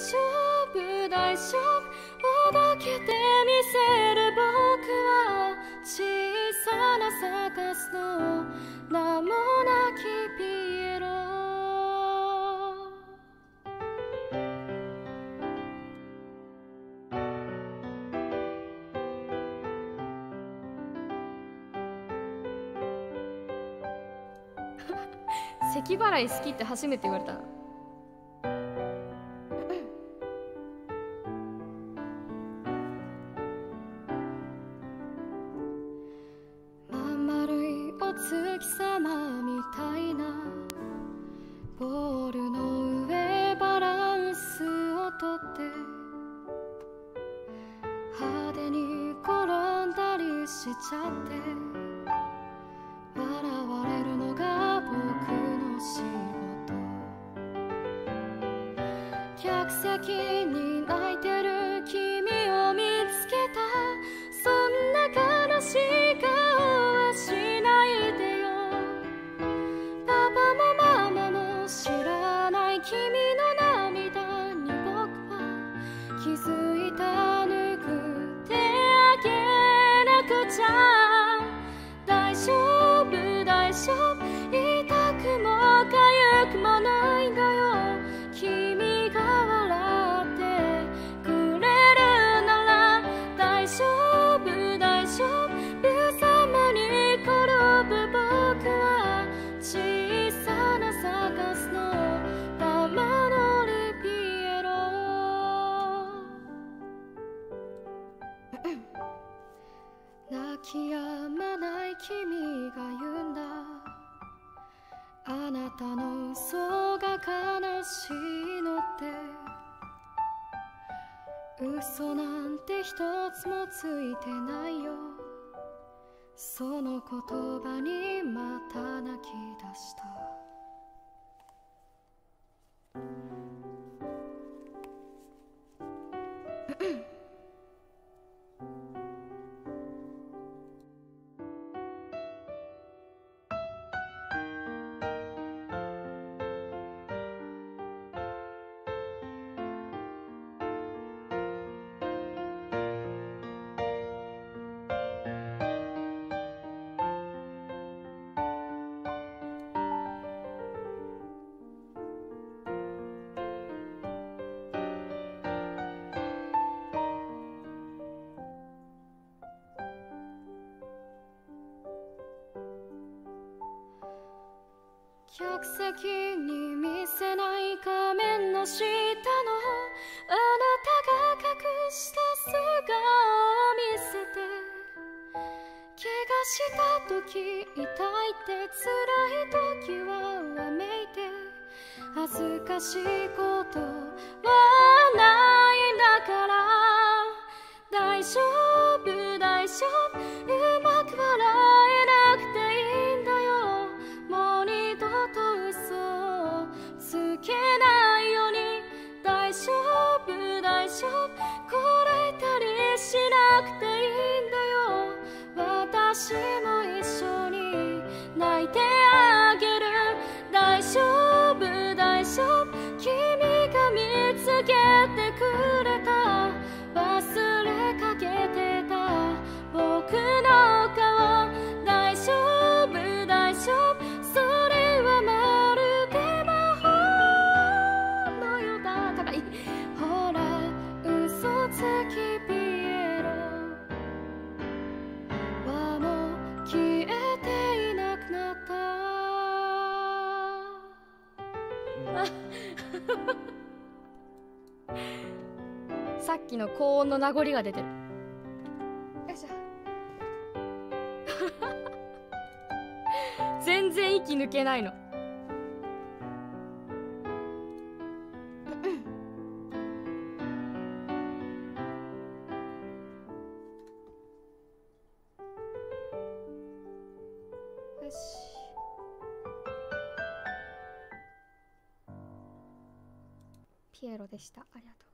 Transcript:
丈夫？大丈夫。おどけてみせる僕は小さなサカスの名もなきピエロ咳払い好きって初めて言われた月様みたいな。ボールの上バランスをとって。派手に転んだりしちゃって。笑われるのが僕の仕事。客席に君き止まない君が言うんだ。あなたの嘘が悲しいのって。嘘なんて一つもついてないよ。その言葉にまた泣き出した。客席に見せない仮面の下のあなたが隠した素顔を見せて怪我した時痛いって辛い時はわめいて恥ずかしいことはない。私も一緒に泣いてあげる。大丈夫大丈夫。君が見つけてくるさっきの高音の名残が出てる。よいしょ。全然息抜けないのピエロでした。ありがとう。